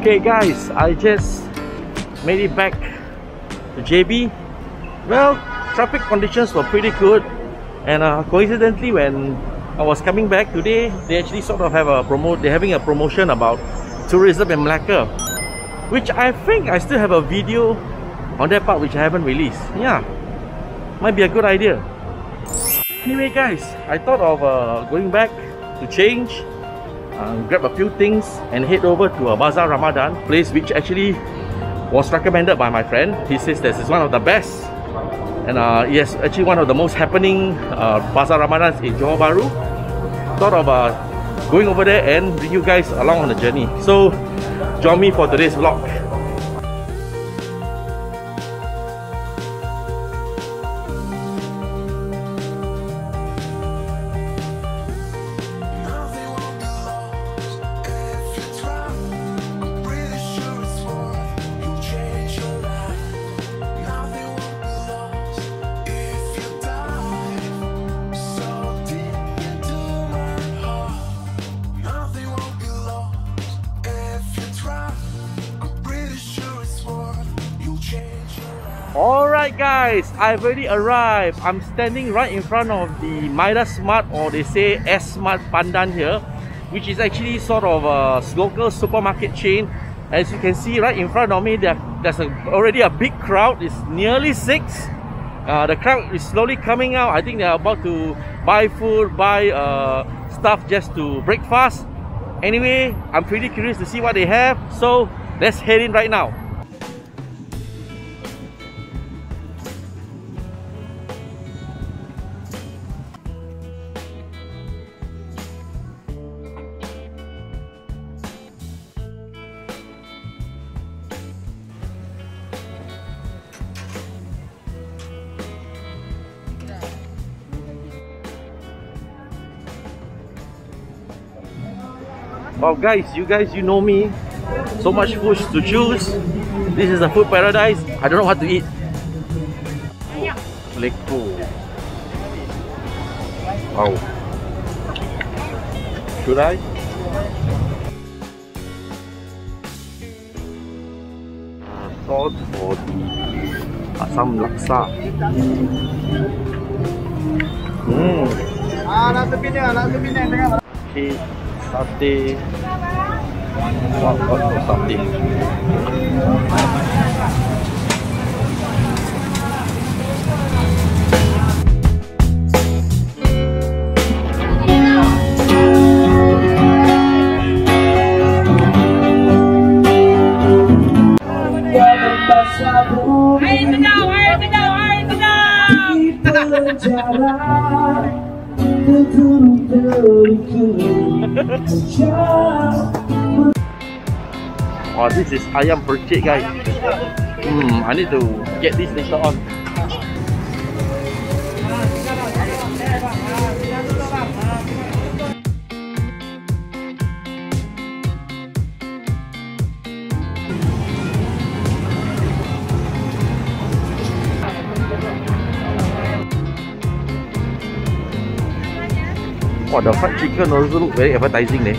Okay guys, I just made it back to JB. Well, traffic conditions were pretty good and uh, coincidentally when I was coming back today, they actually sort of have a promote. They're having a promotion about tourism in Malacca, which I think I still have a video on that part which I haven't released. Yeah, might be a good idea. Anyway guys, I thought of uh, going back to change uh, grab a few things and head over to a Bazaar Ramadan place which actually was recommended by my friend. He says this is one of the best and uh, yes, actually one of the most happening uh, Bazaar Ramadans in Johor Bahru. Thought of uh, going over there and bring you guys along on the journey. So join me for today's vlog. Guys, I've already arrived. I'm standing right in front of the Midas Mart or they say S Smart Pandan here which is actually sort of a local supermarket chain. As you can see right in front of me there, there's a, already a big crowd. It's nearly 6. Uh, the crowd is slowly coming out. I think they're about to buy food, buy uh, stuff just to break fast. Anyway, I'm pretty curious to see what they have. So let's head in right now. Wow guys, you guys, you know me. So much food to choose. This is a food paradise. I don't know what to eat. Leko. Wow. Should I? Salt for the asam laksa. Hmm. Ah, nasa Pinang, nasa tengah. Okay, sate. What, what for sate? Air terjauh, air terjauh, air terjauh. Oh, this is ayam percik guys. Hmm, I need to get this later on. Wow, the fried chicken also look very appetizing there. Mm.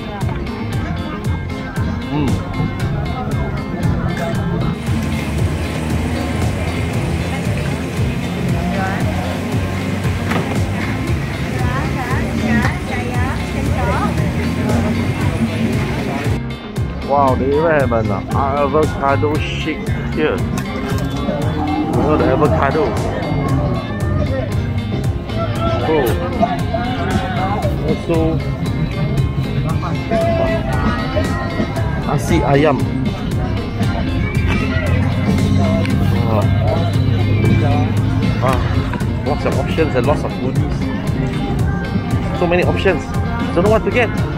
Wow, they even have an avocado shake here. You know the avocado. Oh. Also nasi ayam. Ah. ah, lots of options and lots of goodies. So many options. Don't know what to get.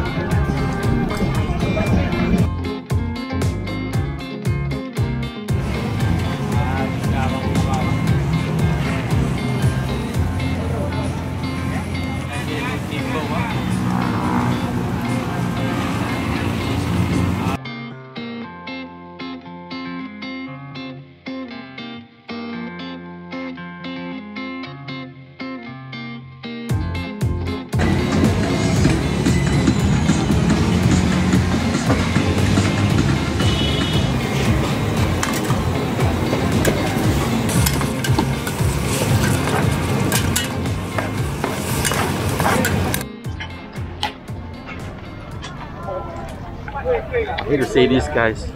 Need to say this guys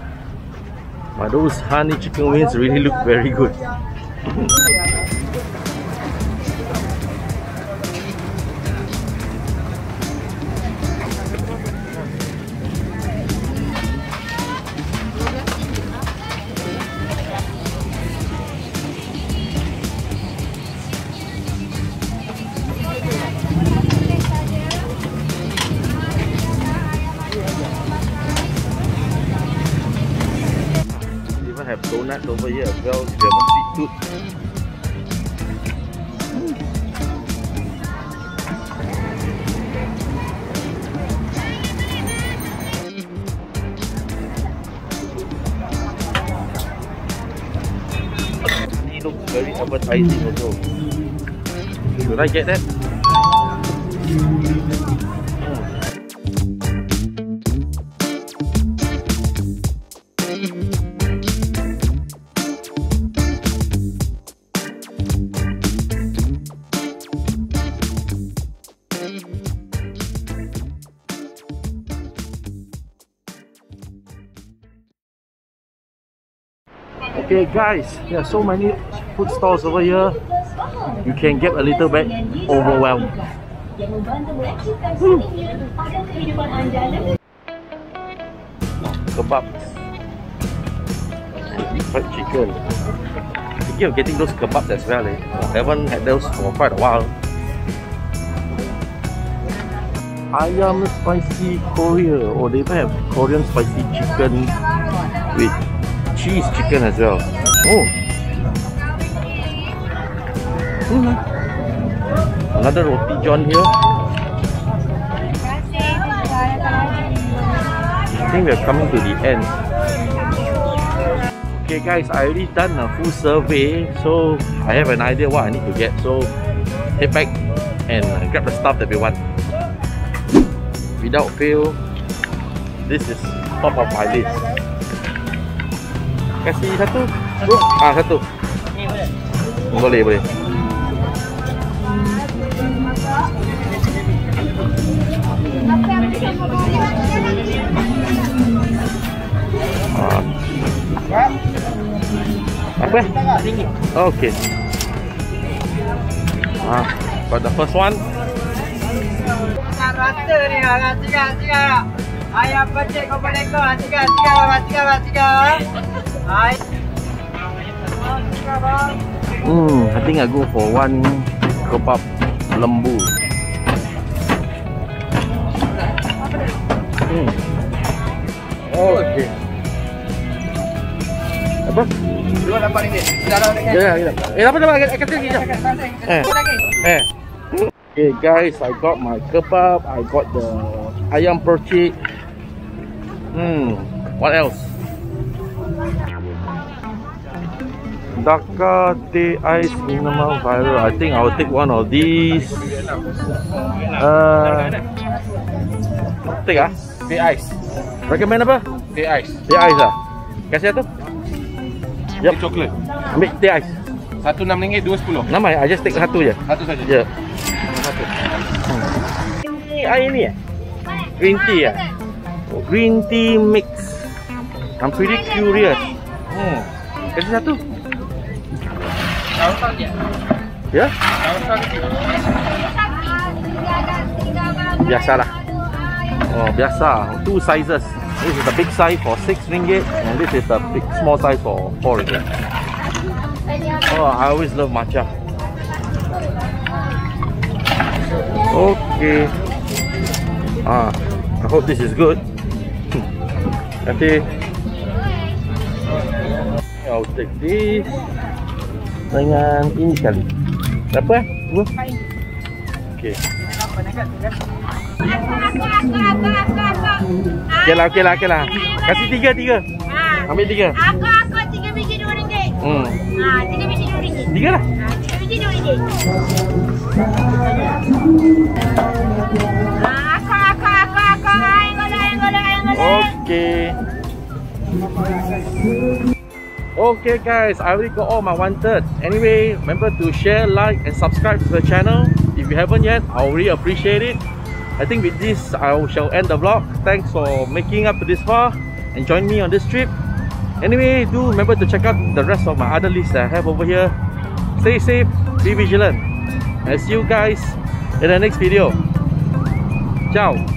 but those honey chicken wings really look very good. apa ya, kau sudah mesti. Ini look very appetizing also. Should I get that? Okay guys, there are so many food stalls over here. You can get a little bit overwhelmed. Kebab. Fried chicken. Thinking of getting those kebabs as well. Eh. I haven't had those for quite a while. Ayam spicy Korea. Oh, they even have Korean spicy chicken with cheese chicken as well. Oh. Mhm. Another roti john here. I think we are coming to the end. Okay guys, I already done a full survey, so I have an idea what I need to get. So head back and grab the stuff that we want. Without fail, this is top of my list. Kasih satu. Bro. Ah, satu. Boleh, boleh. Ah. Apa? Okay. Ah, got the first one. Rasa ni lah, tiga, tiga. Ayam petik kau boleh kau, tiga, tiga, tiga, bang, tiga. Hmm, I think I go for one kebab lembu. Hmm. Oh, okay. Apa? Dua lapan ringgit. Dah dah Ya, ya, ya. Eh, apa apa? Eh, kata lagi. jap. Eh. Eh. Okay, guys, I got my kebab. I got the ayam percik. Hmm. What else? Dhaka teh ice minimal viral. I think I will take one of these. Uh, take ah. Teh ais. Recommend apa? Teh ais. Teh ice ah. Kasih satu. Yup. Teh coklat. Ambil teh ice. Satu enam ringgit, dua sepuluh. Nama I just take satu je. Satu saja. Ya. Satu. Ini air ni ya? Green tea ya? Oh, green tea mix. I'm pretty curious. Hmm. Kasih satu. Ya? Biasalah. Oh, biasa. Two sizes. This is the big size for 6 ringgit and this is the big small size for 4 ringgit. Oh, I always love matcha. Okay. Ah, I hope this is good. Nanti I'll take this dengan ini sekali. Berapa? Dua? Okay. Okay lah, okay lah, okay lah. Kasih tiga, tiga. Ambil tiga. Aku aku tiga biji dua ringgit. Hmm. Ah, tiga biji dua ringgit. Tiga lah. Ah, tiga biji dua ringgit. Ah, aku aku aku aku. Ayo golek, ayo golek, ayo golek. Okay. Guys, I already got all my wanted. Anyway, remember to share, like and subscribe to the channel. If you haven't yet, I really appreciate it. I think with this, I shall end the vlog. Thanks for making up to this far. and join me on this trip. Anyway, do remember to check out the rest of my other lists that I have over here. Stay safe, be vigilant. I'll see you guys in the next video. Ciao.